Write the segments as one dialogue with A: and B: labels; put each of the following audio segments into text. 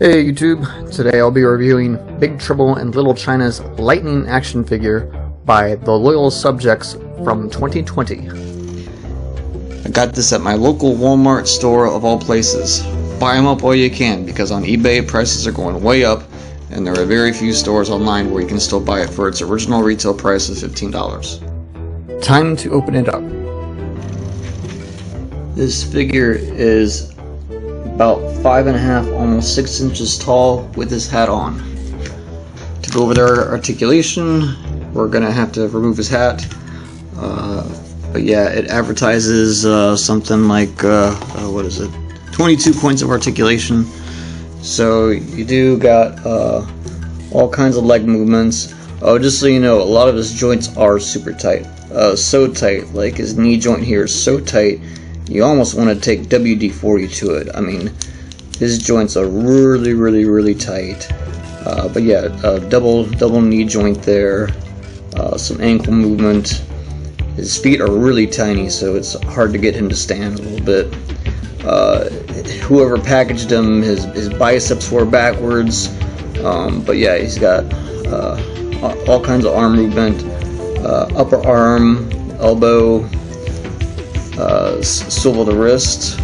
A: Hey YouTube, today I'll be reviewing Big Trouble in Little China's Lightning action figure by The Loyal Subjects from 2020.
B: I got this at my local Walmart store of all places. Buy them up while you can because on eBay prices are going way up and there are very few stores online where you can still buy it for its original retail price of $15.
A: Time to open it up.
B: This figure is about five and a half, almost six inches tall with his hat on. To go over their articulation, we're gonna have to remove his hat. Uh, but yeah, it advertises uh, something like, uh, uh what is it, 22 points of articulation. So you do got uh, all kinds of leg movements. Oh, just so you know, a lot of his joints are super tight. So tight, like his knee joint here is so tight you almost want to take WD-40 to it. I mean, his joints are really, really, really tight. Uh, but yeah, double double knee joint there, uh, some ankle movement. His feet are really tiny, so it's hard to get him to stand a little bit. Uh, whoever packaged him, his, his biceps were backwards. Um, but yeah, he's got uh, all kinds of arm movement, uh, upper arm, elbow, uh, swivel the wrist.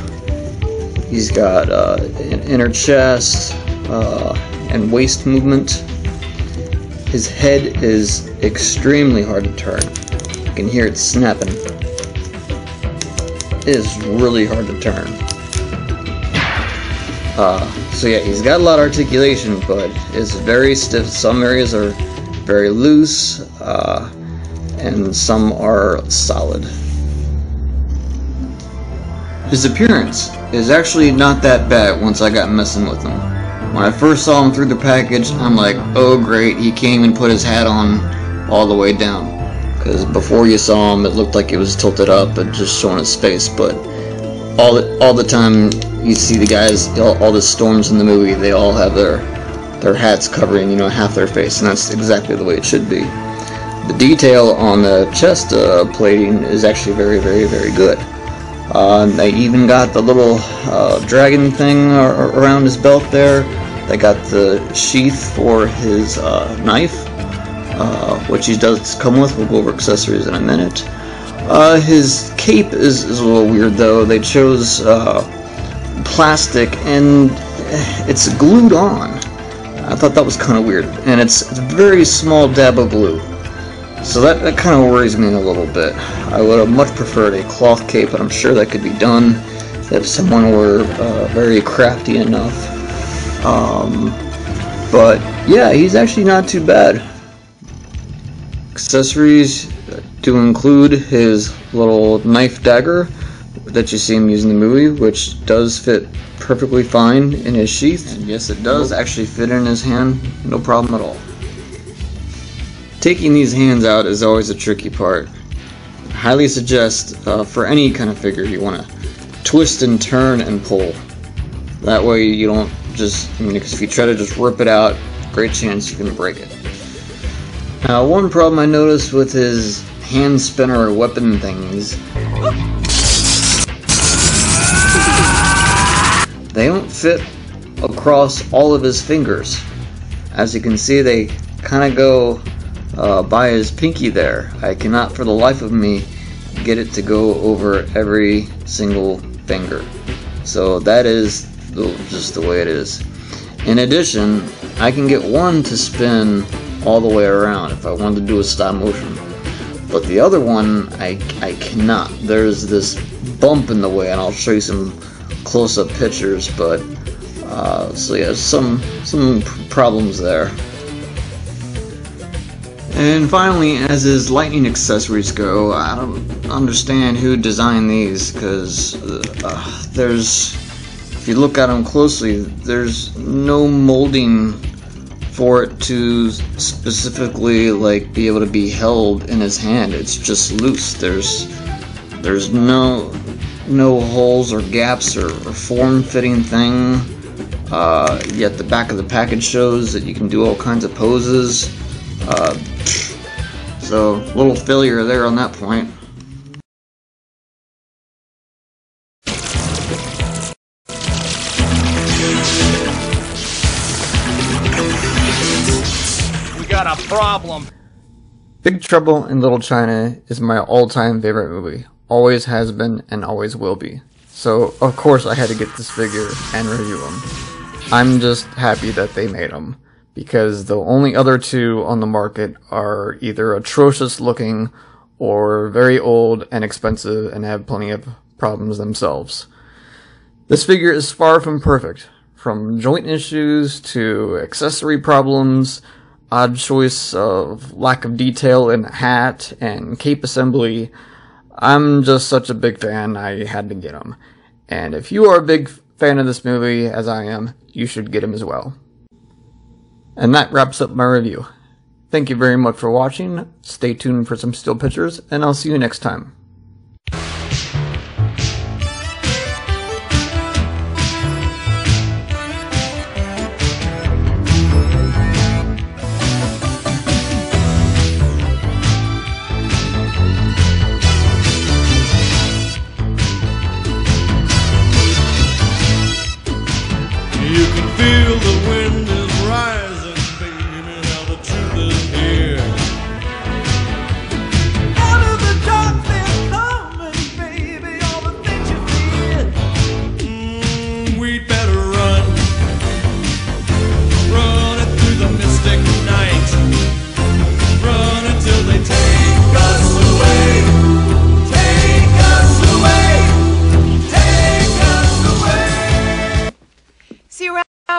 B: He's got uh, inner chest uh, and waist movement. His head is extremely hard to turn. You can hear it snapping. It is really hard to turn. Uh, so yeah, he's got a lot of articulation, but it's very stiff. Some areas are very loose, uh, and some are solid. His appearance is actually not that bad once I got messing with him. When I first saw him through the package, I'm like, oh great, he can't even put his hat on all the way down. Because before you saw him, it looked like it was tilted up and just showing his face, but all the, all the time you see the guys, all, all the storms in the movie, they all have their their hats covering, you know, half their face, and that's exactly the way it should be. The detail on the chest uh, plating is actually very, very, very good. Uh, they even got the little uh, dragon thing around his belt there. They got the sheath for his uh, knife, uh, which he does come with. We'll go over accessories in a minute. Uh, his cape is, is, a little weird though. They chose uh, plastic and it's glued on. I thought that was kind of weird. And it's, it's a very small dab of glue. So that, that kind of worries me a little bit. I would have much preferred a cloth cape, but I'm sure that could be done if someone were uh, very crafty enough. Um, but yeah, he's actually not too bad. Accessories to include his little knife dagger that you see him using in the movie, which does fit perfectly fine in his sheath. And yes, it does actually fit in his hand, no problem at all. Taking these hands out is always a tricky part. Highly suggest uh, for any kind of figure you want to twist and turn and pull. That way you don't just, I mean, because if you try to just rip it out, great chance you can break it. Now, one problem I noticed with his hand spinner weapon things, they don't fit across all of his fingers. As you can see, they kind of go uh, by his pinky there. I cannot for the life of me get it to go over every single finger. So that is just the way it is. In addition, I can get one to spin all the way around if I wanted to do a stop motion. But the other one, I, I cannot. There's this bump in the way, and I'll show you some close-up pictures, but, uh, so yeah, some, some problems there. And finally, as his lightning accessories go, I don't understand who designed these because uh, there's, if you look at them closely, there's no molding for it to specifically like be able to be held in his hand. It's just loose. There's there's no no holes or gaps or, or form-fitting thing. Uh, yet the back of the package shows that you can do all kinds of poses. Uh, so, little failure there on that point.
C: We got a problem.
B: Big Trouble in Little China is my all-time favorite movie. Always has been and always will be. So, of course I had to get this figure and review him. I'm just happy that they made him. Because the only other two on the market are either atrocious looking or very old and expensive and have plenty of problems themselves. This figure is far from perfect. From joint issues to accessory problems, odd choice of lack of detail in hat and cape assembly. I'm just such a big fan, I had to get him. And if you are a big fan of this movie, as I am, you should get him as well. And that wraps up my review. Thank you very much for watching, stay tuned for some still pictures, and I'll see you next time.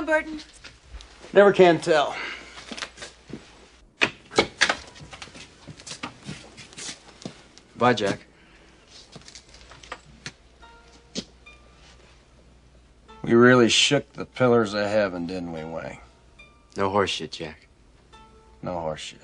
D: You
E: Burton.
C: Never can tell.
F: Bye, Jack.
A: We really shook the pillars of heaven, didn't we, Wang?
F: No horseshit, Jack.
A: No horse shit.